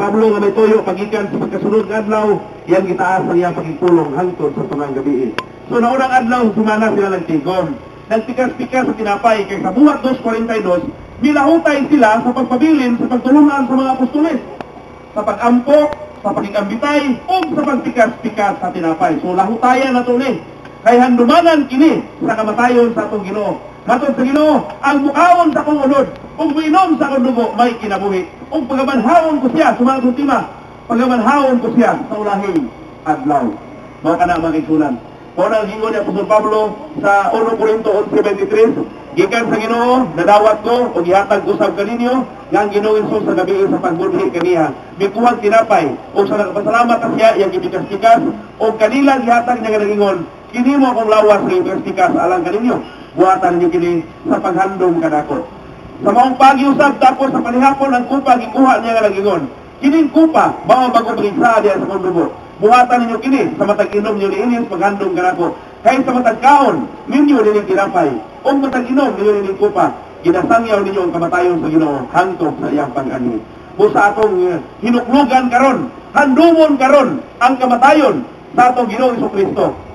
Pablo nga may tuyo pagikan sa pagkasunod nga adlaw, iyang gitaas ang iyang pagipulong hangtod sa tungang gabi. So naunang adlaw sumana sila ng tigom. Nagpikas-pikas sa tinapay kay sa buhat 2.42, milahutay sila sa pagpabilin sa pagtulungan sa mga apostoles. Sa pag-ampok, sa pagigambitay, o sa pagpikas-pikas sa tinapay. So lahutayan na ni. Kay handumanan kini sa kamatayon sa atong Ginoo. Matod sa Ginoo, ang mukawon sa kong unod, kung minom sa dugo, may kinabuhi. Kung pagamanhawon ko siya, sumagot ultima, pagamanhawon ko siya sa ulahing adlaw. Mga ka na mga kaisunan. Kung ang gingon ni Apostol Pablo sa 1 Corinto 11.73, gikan sa Ginoo, nadawat ko, o gihatag usab kaninyo, nga ang Ginoo Isus sa gabi sa pagbunhi kaniya. Mikuhag tinapay, o sa nagpasalamat na siya, iyang gibikas-bikas, o kanila gihatag niya nga nagingon, kini mo akong lawas ng bikas-bikas alang kaninyo. Buhatan ninyo kini sa paghandom kadako. Sa maong pagiusap tapos sa panihapon ang kupa gikuha niya nga nagingon. Kining kupa, bawa bago pagigsa diya sa kondugo. Buhatan ninyo kini sa matag inom niyo niinis paghandom kanako. Kay sa matag kaon, ninyo nining tinapay. O matag inom ninyo nining kupa. Ginasangyaw ninyo ang kamatayon sa Ginoo hangtod sa iyang pag-ani. Busa atong uh, hinuklugan karon, handumon karon ang kamatayon sa atong Ginoo Kristo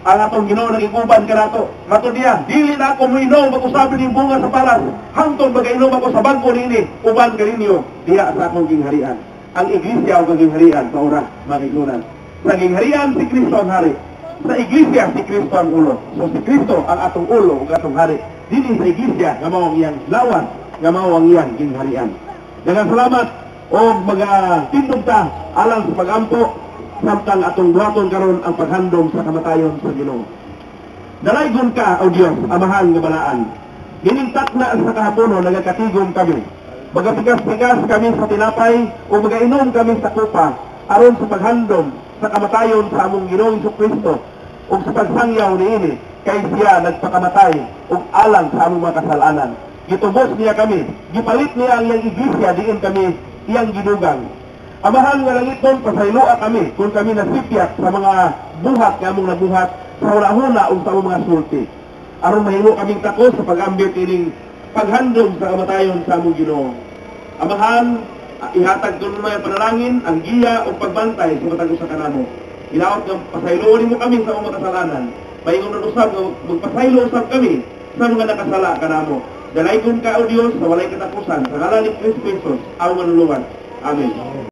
ang atong Ginoo nagiguban ka nato. Matod niya, dili na ako moinom mag-usabi ni bunga sa palas. Hangtod magainom ako sa bangko nini, uban ka ninyo diha sa akong gingharian. Ang iglesia o gingharian sa ora, makigunan. Sa gingharian si Kristo ang hari. Sa iglesia si Kristo ang ulo. So si Kristo ang atong ulo ug atong hari. Dili sa iglesia nga mao ang iyang lawan, nga mao ang iyang gingharian. Daghang salamat o mga tindog ta alang sa pagampo samtang atong buhaton karon ang paghandom sa kamatayon sa Ginoo. Dalaygon ka, o Diyos, amahan nga balaan. Hinintak na sa kahapono, nagakatigom kami. Magapigas-pigas kami sa tinapay, o magainom kami sa kupa, aron sa paghandom sa kamatayon sa among Ginoong Kristo, o sa pagsangyaw ni ini, kay siya nagpakamatay, o alang sa among mga kasalanan. Gitubos niya kami, gipalit niya ang iyang iglesia, diin kami iyang gidugang. Amahan nga langit doon, pasayloa kami kung kami nasipyak sa mga buhat nga among nabuhat sa hula-hula o sa mga sulti. Aron mahimo kaming tako sa pag-ambit ining paghandom sa kamatayon sa among Ginoo. Amahan, ah, ihatag doon yung panalangin, ang giya o pagbantay sa matag sa kanamo. Ilaot ng pasayloon mo kami sa among kasalanan. Paingon na nga magpasaylo usab kami sa mga nakasala kanamo. Dalaygon ka o Dios sa walay katapusan sa ngalan ni Kristo Jesus, ang manulungan. Amen.